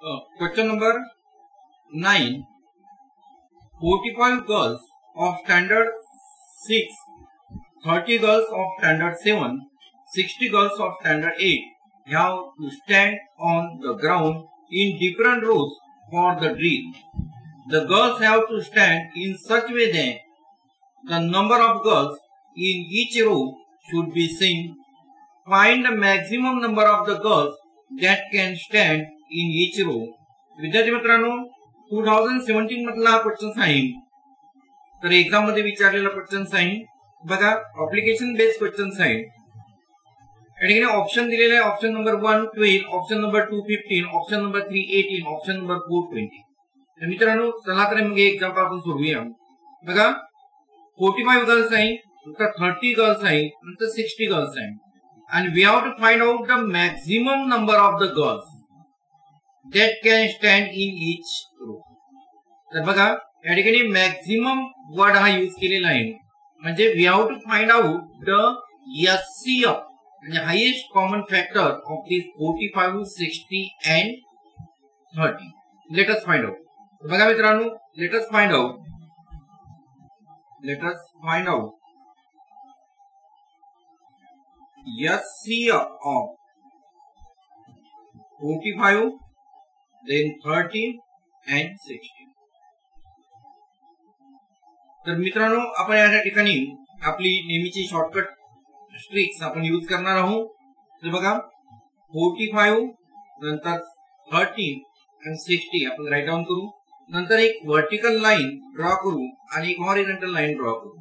Uh, question number 9. 45 girls of standard 6, 30 girls of standard 7, 60 girls of standard 8 have to stand on the ground in different rows for the drill. The girls have to stand in such a way that the number of girls in each row should be same. Find the maximum number of the girls that can stand in each row विद्यार्थी मित्रांनो two thousand seventeen मधला हा question आहे तर एक्झाममध्ये विचारलेला question आहे बघा ऑप्लिकेशन बेस्ड क्वेश्चन आहे आणि ऑप्शन दिलेले आहे option number one twelve option number two fifteen option number three eighteen option number four twenty तर मित्रांनो चला तर मग एक्झाम्पल आपण सोडूया बघा फोर्टी फाईव्ह गर्ल्स आहे नंतर थर्टी गर्ल्स आहे नंतर सिक्स्टी गर्ल्स आहे and we have to find out the maximum number of the girls that can stand in each row. तर बघा या ठिकाणी मॅक्झिमम वर्ड हा युज केलेला आहे. म्हणजे we have to find out the S C F म्हणजे highest common factor of this forty five sixty and thirty let's find out बघा मित्रांनो let's find out let's find out SCF of forty five then 13 and 60. तर मित्रांनो आपण या ठिकाणी आपली नेहमीची शॉर्टकट स्ट्रिक्स आपण यूज करणार आहोत. तर बघा फोर्टी फाईव्ह नंतर थर्टी आणि सिक्स्टी आपण राईट डाऊन करू. नंतर एक व्हर्टिकल लाईन ड्रॉ करू आणि एक हॉरिझॉन्टल लाईन ड्रॉ करू.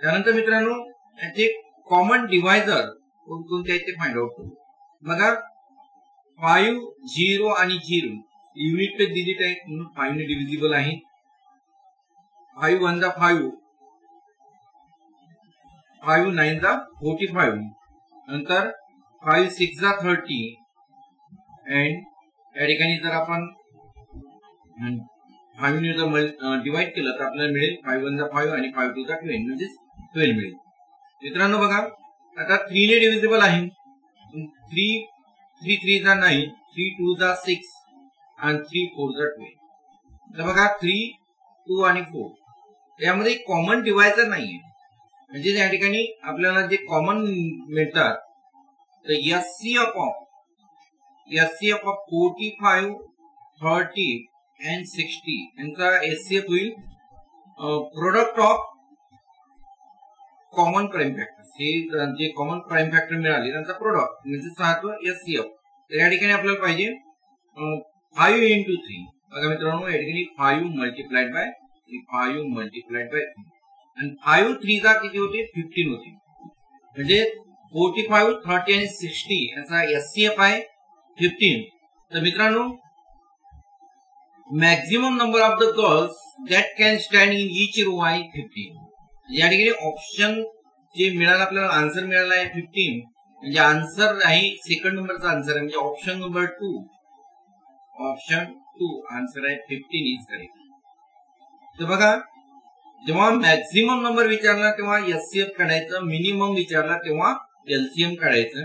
त्यानंतर मित्रांनो याचे कॉमन डिवायझर कोणकोणते ते फाइंड आउट करू. बघा फाईव्ह झिरो आणि झिरो युनिट पे डिजिट आहे म्हणून फाईव्ह ने डिव्हिजिबल आहे. फाईव्ह वन दा फाईव्ह फाईव्ह नाईन दा फोर्टी फाईव्ह नंतर फाईव्ह सिक्स दा थर्टी. अँड या ठिकाणी जर आपण फाईव्ह जर डिवाइड केलं तर आपल्याला मिळेल फाईव्ह वन दा फाईव्ह आणि फाईव्ह टू दा ट्वेल्व म्हणजे ट्वेल्व मिळेल. मित्रांनो बघा आता थ्री ने डिव्हिजिबल आहे. थ्री थ्री थ्री जा नाईन थ्री टू जा सिक्स आणि थ्री फोर जा ट्वेल्व. तर बघा थ्री टू आणि फोर. यामध्ये कॉमन डिवायझर नाहीये. म्हणजे या ठिकाणी आपल्याला जे कॉमन मिळतात तर S C F of S C up of forty five thirty and sixty यांचा एस सी एफ होईल product of common prime factor हे जे कॉमन प्राईम फॅक्टर मिळाले त्यांचा प्रोडक्ट म्हणजे सातव एस सी एफ तर या ठिकाणी आपल्याला पाहिजे फाईव्ह इंटू थ्री बघा मित्रांनो या ठिकाणी five multiplied by five multiplied by three आणि फाईव्ह थ्रीचा किती होते? फिफ्टीन होते. म्हणजे फोर्टी फाईव्ह थर्टी आणि सिक्स्टी याचा एस सी एफ आहे फिफ्टीन तर मित्रांनो maximum number of the girls that can stand in each row आहे फिफ्टीन या ठिकाणी ऑप्शन जे मिळालं आपल्याला आन्सर मिळाला आहे फिफ्टीन म्हणजे आन्सर आहे सेकंड नंबरचा आन्सर आहे. म्हणजे option number two option two answer आहे फिफ्टीन इज करेक्ट तर बघा जेव्हा मॅक्झिमम नंबर विचारला तेव्हा एससीएफ काढायचं मिनिमम विचारला तेव्हा एलसीएम काढायचं.